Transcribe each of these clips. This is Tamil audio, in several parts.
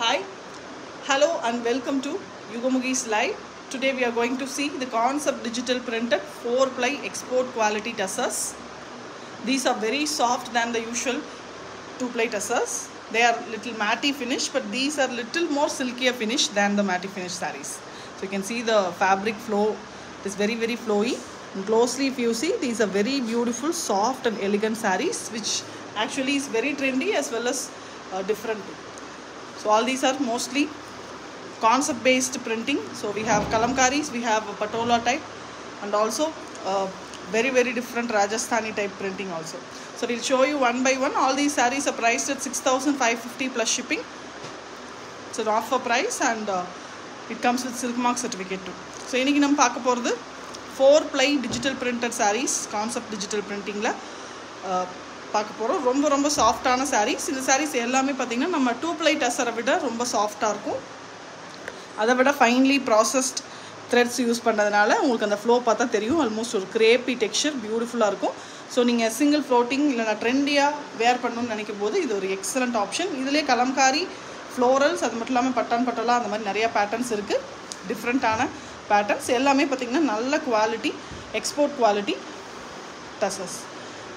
Hi, hello and welcome to Yugamugi's Live. Today we are going to see the concept digital printed 4 ply export quality tussers. These are very soft than the usual 2 ply tussers. They are little matte finish but these are little more silkier finish than the matte finish sarees. So you can see the fabric flow it is very very flowy and closely if you see these are very beautiful soft and elegant sarees which actually is very trendy as well as uh, different so all these are mostly concept based printing so we have kalamkaris we have patola type and also uh, very very different rajasthani type printing also so we'll show you one by one all these sarees are priced at 6550 plus shipping it's an offer price and uh, it comes with silk mark certificate too so இன்றைக்கி நம்ம பார்க்க போகிறது four ply digital printed sarees concept digital பிரிண்டிங்கில் பார்க்க போகிறோம் ரொம்ப ரொம்ப சாஃப்டான சாரீஸ் இந்த சாரீஸ் எல்லாமே பார்த்திங்கன்னா நம்ம டூ ப்ளை டசரை விட ரொம்ப சாஃப்டாக இருக்கும். அதை விட ஃபைன்லி ப்ராசஸ்ட் த்ரெட்ஸ் யூஸ் பண்ணதுனால உங்களுக்கு அந்த ஃப்ளோ பார்த்தா தெரியும். ஆல்மோஸ்ட் ஒரு கிரேப்பி டெக்ஸ்சர் பியூட்டிஃபுல்லாக இருக்கும். ஸோ நீங்கள் சிங்கிள் ஃப்ளோட்டிங் இல்லைனா ட்ரெண்டியாக வேர் பண்ணணும்னு நினைக்கும் போது இது ஒரு எக்ஸலண்ட் ஆப்ஷன் இதிலே கலம்காரி ஃப்ளோரல்ஸ் அது மட்டும் இல்லாமல் பட்டான் பட்டோலா அந்த மாதிரி நிறையா பேட்டர்ன்ஸ் இருக்குது டிஃப்ரெண்ட்டான பேட்டர்ன்ஸ் எல்லாமே பார்த்திங்கன்னா நல்ல quality export quality touches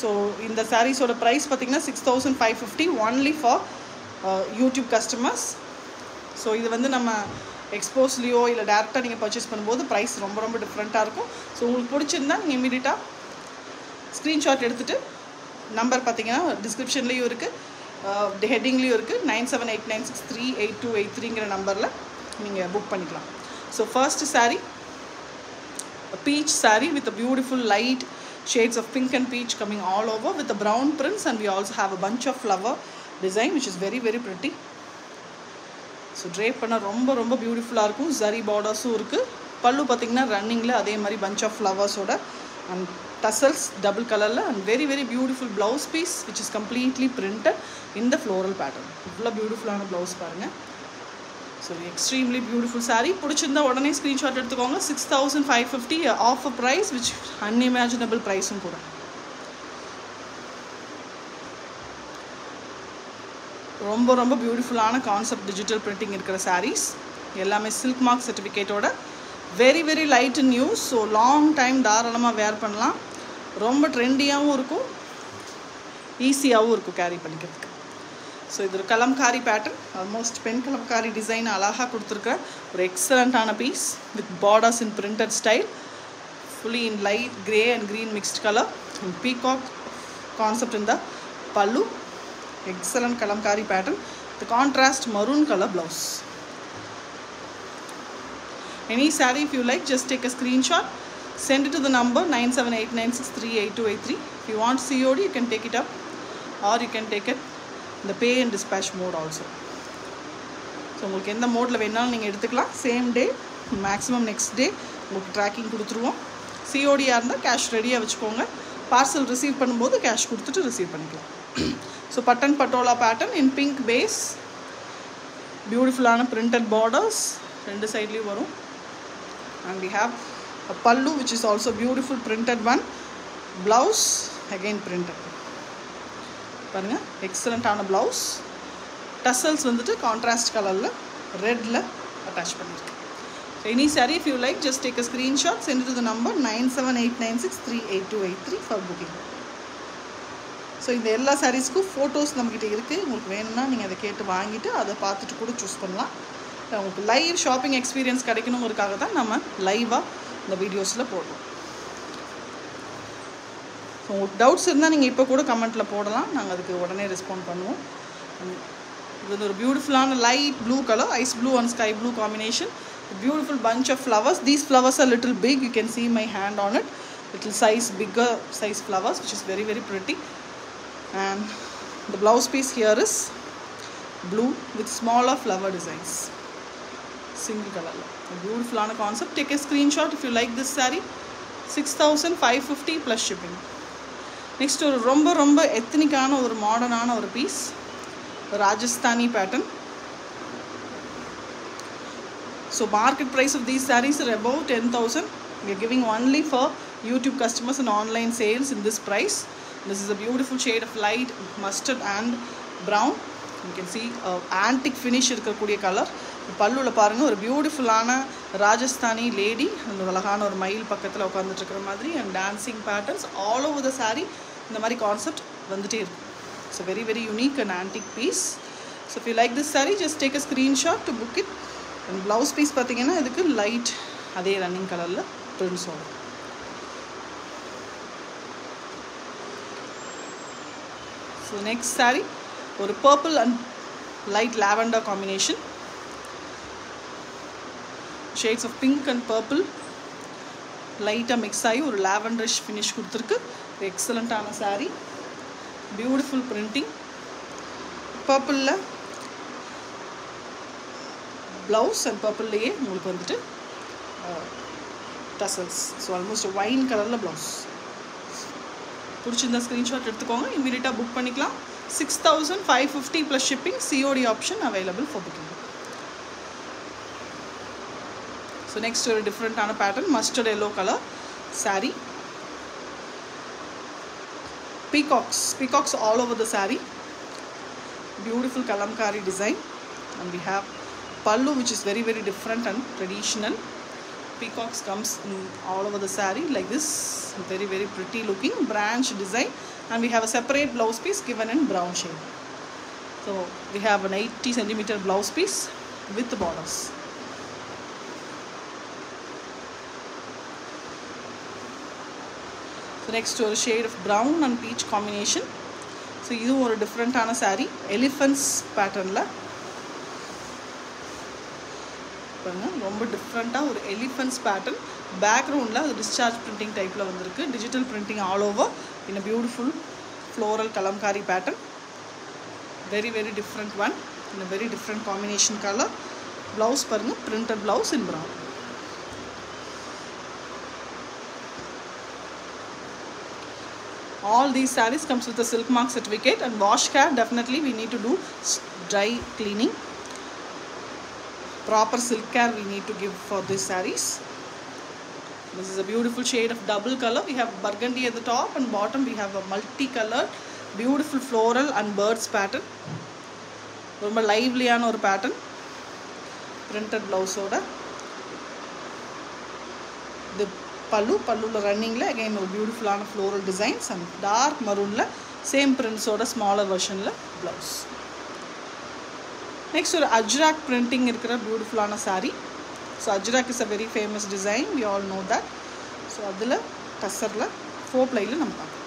so இந்த சாரீஸோட ப்ரைஸ் பார்த்திங்கன்னா six thousand five fifty only for YouTube customers so இது வந்து நம்ம எக்ஸ்போஸ்லேயோ இல்லை டேரெக்டாக நீங்கள் பர்ச்சேஸ் பண்ணும்போது ப்ரைஸ் ரொம்ப ரொம்ப டிஃப்ரெண்ட்டாக இருக்கும். ஸோ உங்களுக்கு பிடிச்சிருந்தா நீங்கள் இமீடியட்டாக ஸ்க்ரீன்ஷாட் எடுத்துகிட்டு நம்பர் பார்த்தீங்கன்னா டிஸ்கிரிப்ஷன்லேயும் இருக்குது ஹெட்டிங்லேயும் இருக்குது nine seven eight nine six three eight two eight த்ரீங்கிற நம்பரில் நீங்கள் புக் பண்ணிக்கலாம். So first saree peach saree with beautiful light shades of pink and peach coming all over with the brown prints. And we also have a bunch of flower design which is very very pretty. So drape பண்ண ரொம்ப ரொம்ப பியூட்டிஃபுல்லாக இருக்கும். ஜரி பார்டர்ஸும் இருக்குது பல்லு பார்த்திங்கன்னா ரன்னிங்கில் அதே மாதிரி பஞ்ச் ஆஃப் ஃப்ளவர்ஸோட அண்ட் டசல்ஸ் டபுள் கலரில் and very very beautiful blouse piece which is completely printed இந்த ஃப்ளோரல் பேட்டர்ன் இவ்வளோ பியூட்டிஃபுல்லான ப்ளவுஸ் பாருங்கள் ஸோ எக்ஸ்ட்ரீம்லி பியூட்டிஃபுல் சாரீ பிடிச்சிருந்தா உடனே ஸ்க்ரீன்ஷாட் எடுத்துக்கோங்க. Six thousand five fifty offer price which unimaginable ப்ரைஸும் கூட. ரொம்ப ரொம்ப பியூட்டிஃபுல்லான கான்செப்ட் டிஜிட்டல் பிரிண்டிங் இருக்கிற சாரீஸ் எல்லாமே silk mark சர்டிஃபிகேட்டோட very very light in so long time தாராளமாக வேர் பண்ணலாம். ரொம்ப ட்ரெண்டியாகவும் இருக்கும். ஈஸியாகவும் இருக்கும் கேரி பண்ணிக்கிறதுக்கு. ஸோ இது ஒரு கலம்காரி பேட்டர்ன் ஆல்மோஸ்ட் பெண் கலம்காரி டிசைன் அழகாக கொடுத்துருக்க ஒரு எக்ஸலண்ட்டான piece with borders in printed style fully in light grey and green mixed colour peacock concept இந்த pallu excellent Kalamkari pattern the contrast maroon colour blouse any saree if you like just take a screenshot send it to the number 978963828 if you want COD you can take it up or you can take it இந்த pay and dispatch mode also so உங்களுக்கு எந்த மோடில் வேணாலும் நீங்கள் எடுத்துக்கலாம். Same day maximum next day உங்களுக்கு ட்ராக்கிங் கொடுத்துருவோம். சிஓடியாக இருந்தால் கேஷ் ரெடியாக வச்சுக்கோங்க. பார்சல் ரிசீவ் பண்ணும்போது கேஷ் கொடுத்துட்டு ரிசீவ் பண்ணிக்கலாம். So Patan patola pattern in pink base பியூட்டிஃபுல்லான பிரிண்டட் பார்டர்ஸ் ரெண்டு சைட்லேயும் வரும். And we have pallu which is also beautiful printed one blouse again printed பாருங்கள் எக்ஸலண்ட்டான ப்ளவுஸ் டசல்ஸ் வந்துட்டு கான்ட்ராஸ்ட் கலரில் ரெட்டில் அட்டாச் பண்ணியிருக்கேன் any sorry if you like just take a screenshot send to the number nine seven eight nine six three eight two eight three for booking so இந்த எல்லா சாரீஸ்க்கும் ஃபோட்டோஸ் நம்மக்கிட்ட இருக்குது உங்களுக்கு வேணும்னா நீங்கள் அதை கேட்டு வாங்கிட்டு அதை பார்த்துட்டு கூட சூஸ் பண்ணலாம். உங்களுக்கு லைவ் ஷாப்பிங் எக்ஸ்பீரியன்ஸ் கிடைக்கணுங்கிறதுக்காக தான் நம்ம லைவாக இந்த வீடியோஸில் போடுறோம். ஸோ உங்களுக்கு டவுட்ஸ் இருந்தால் நீங்கள் இப்போ கூட கமெண்ட்டில் போடலாம் நாங்கள் அதுக்கு உடனே ரெஸ்பாண்ட் பண்ணுவோம் இது ஒரு பியூட்டிஃபுல்லான light blue colour ice blue and sky blue combination beautiful bunch of flowers these flowers are little big you can see my hand on it little size bigger size flowers which is very very pretty and the blouse piece here is blue with smaller flower designs single color a beautiful ana concept take a screenshot if you like this saree 6550 plus shipping next ஒரு ரொம்ப ரொம்ப எத்தனிக்கான ஒரு மாடர்னான ஒரு piece Rajasthani pattern So market price of these sarees are above 10,000. We are giving only for YouTube customers and online sales in this price. This is a beautiful shade of light mustard and brown you can see antique finish இருக்கக்கூடிய கலர் பல்லுவில் பாருங்கள் ஒரு பியூட்டிஃபுல்லான ராஜஸ்தானி லேடி அந்த அழகான ஒரு மயில் பக்கத்தில் உட்காந்துட்டு இருக்கிற மாதிரி and dancing patterns all over the sari இந்த மாதிரி கான்செப்ட் வந்துகிட்டே இருக்கும் so very very unique and antique piece so if you like this saree just take a screenshot to book it and blouse piece பார்த்தீங்கன்னா இதுக்கு லைட் அதே ரன்னிங் கலரில் ப்ரிண்ட்ஸ் வரும். ஸோ நெக்ஸ்ட் saree ஒரு purple and light lavender combination shades of pink and purple லைட்டாக மிக்ஸ் ஆகி ஒரு லாவெண்டரிஷ் ஃபினிஷ் கொடுத்துருக்கு. எக்ஸலண்ட்டான சாரீ பியூட்டிஃபுல் பிரிண்டிங் பர்பிளில் ப்ளவுஸ் அண்ட் பர்பிள்லேயே உங்களுக்கு வந்துட்டு டசல்ஸ் ஸோ ஆல்மோஸ்ட் ஒயின் கலரில் ப்ளவுஸ் பிடிச்சிருந்தா ஸ்க்ரீன்ஷாட் எடுத்துக்கோங்க. இமீடியட்டாக புக் பண்ணிக்கலாம். Six thousand five fifty plus shipping COD option available for booking so next ஒரு டிஃப்ரெண்ட்டான pattern mustard yellow colour saree peacocks peacocks all over the saree beautiful kalamkari design and we have pallu which is very very different and traditional peacocks comes in all over the saree like this very very pretty looking branch design and we have a separate blouse piece given in brown shade so we have an 80 centimeter blouse piece with the borders Next ஒரு shade of brown and peach combination so இதுவும் ஒரு டிஃப்ரெண்ட்டான சாரீ எலிஃபன்ஸ் பேட்டர்னில் பாருங்க ரொம்ப டிஃப்ரெண்ட்டாக ஒரு எலிஃபென்ட்ஸ் பேட்டர்ன் பேக்ரவுண்டில் அது டிஸ்சார்ஜ் பிரிண்டிங் டைப்பில் வந்திருக்கு. Digital printing all over in a beautiful floral kalamkari pattern very very different one in a very different combination colour blouse பாருங்கள் printed blouse in brown all these sarees comes with a silk mark certificate and wash care definitely we need to do s- dry cleaning proper silk care we need to give for these sarees this is a beautiful shade of double color we have burgundy at the top and bottom we have a multicolored beautiful floral and birds pattern ரொம்ப லைவ்லியான ஒரு பேட்டர்ன் பிரிண்டட் ப்ளவுஸோட இது பல்லு பல்லுவில் ரன்னிங்கில் அகைன் ஒரு பியூட்டிஃபுல்லான ஃப்ளோரல் டிசைன்ஸ் அண்ட் டார்க் மரூனில் சேம் பிரிண்ட்ஸோட ஸ்மாலர் வெர்ஷனில் ப்ளவுஸ் நெக்ஸ்ட் ஒரு அஜ்ராக் பிரிண்டிங் இருக்கிற பியூட்டிஃபுல்லான sari so ajrakh is a very famous design we all know that so அதில் டசரில் ஃபோர் பிளையில் நம்ம பார்க்கலாம்.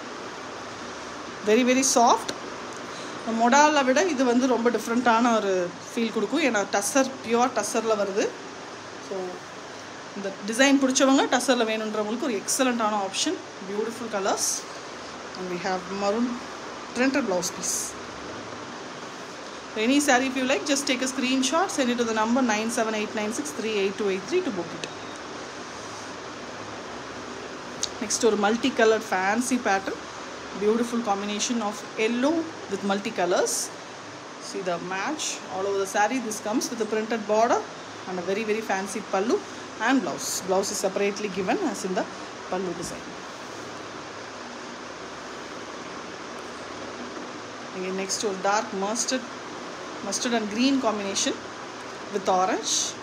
வெரி வெரி சாஃப்ட் மொடாலை விட இது வந்து ரொம்ப டிஃப்ரெண்ட்டான ஒரு ஃபீல் கொடுக்கும். ஏன்னா டசர் பியூர் டசரில் வருது. ஸோ இந்த டிசைன் பிடிச்சவங்க டசரில் வேணுன்றவங்களுக்கு ஒரு எக்ஸலண்ட்டான option beautiful colours and we have maroon printed blouse piece any saree if you like just take a screenshot send it to the number 978963823 to book it next ஒரு multicolored fancy pattern beautiful combination of yellow with multicolors see the match all over the saree this comes with a printed border and a very very fancy pallu and blouse. Blouse is separately given as in the pallu design. Again next to a dark mustard mustard and green combination with orange.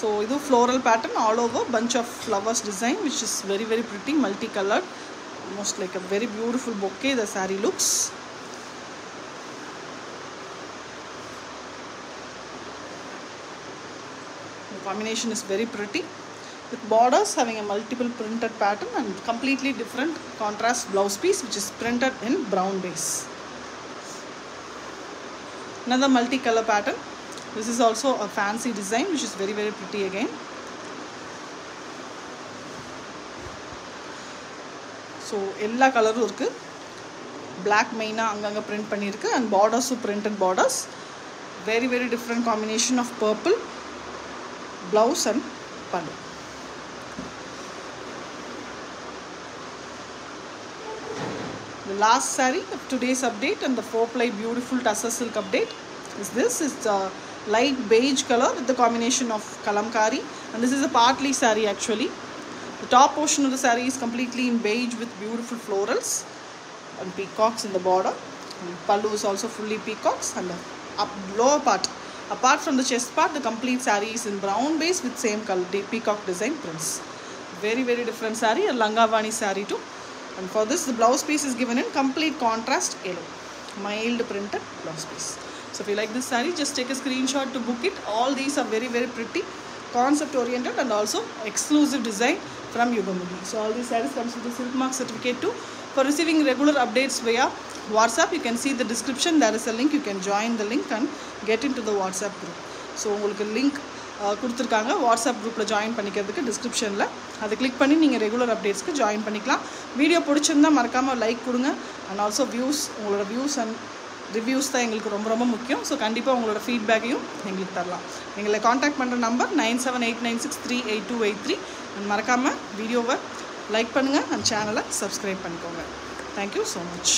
So ಇದು floral pattern all over bunch of flowers design which is very very pretty multicolored almost like a very beautiful bouquet the saree looks combination is very pretty with borders having a multiple printed pattern and completely different contrast blouse piece which is printed in brown base another multicolor pattern this is also a fancy design which is very very pretty again so எல்லா கலரும் இருக்குது பிளாக் மெயினாக அங்கங்கே பிரிண்ட் பண்ணியிருக்கு and பார்டர்ஸும் printed borders very very different combination of purple blouse and pallu. The last saree of today's update and the four ply beautiful tussar silk update is this. It's a light beige color with the combination of kalamkari and this is a partly saree actually. The top portion of the saree is completely in beige with beautiful florals and peacocks in the border. And pallu is also fully peacocks and the up lower part Apart from the chest part, the complete saree is in brown base with same color peacock design prints. Very very different saree, a langavani saree too. And for this, the blouse piece is given in complete contrast yellow, mild printed blouse piece. So if you like this saree, just take a screenshot to book it. All these are very very pretty, concept oriented and also exclusive design from Yugamugi. So all these sarees comes with the silk mark certificate too. For receiving regular updates via you can see the description there is a link you can join the link and get into the WhatsApp group so உங்களுக்கு லிங்க் uh, கொடுத்துருக்காங்க. வாட்ஸ்அப் குரூப்பில் ஜாயின் பண்ணிக்கிறதுக்கு டிஸ்கிரிப்ஷனில் அதை கிளிக் பண்ணி நீங்கள் ரெகுலர் அப்டேட்ஸ்க்கு ஜாயின் பண்ணிக்கலாம். வீடியோ பிடிச்சிருந்தா மறக்காமல் லைக் கொடுங்க. அண்ட் ஆல்சோ வியூஸ் உங்களோட வியூஸ் அண்ட் ரிவ்யூஸ் தான் எங்களுக்கு ரொம்ப ரொம்ப முக்கியம். ஸோ கண்டிப்பாக உங்களோட ஃபீட்பேக்கையும் எங்களுக்கு தரலாம். எங்களை காண்டாக்ட் பண்ணுற number nine seven eight nine six three eight two eight three. And மறக்காமல் வீடியோவை லைக் பண்ணுங்கள் அண்ட் சேனலை சப்ஸ்கிரைப் பண்ணிக்கோங்க. Thank you so much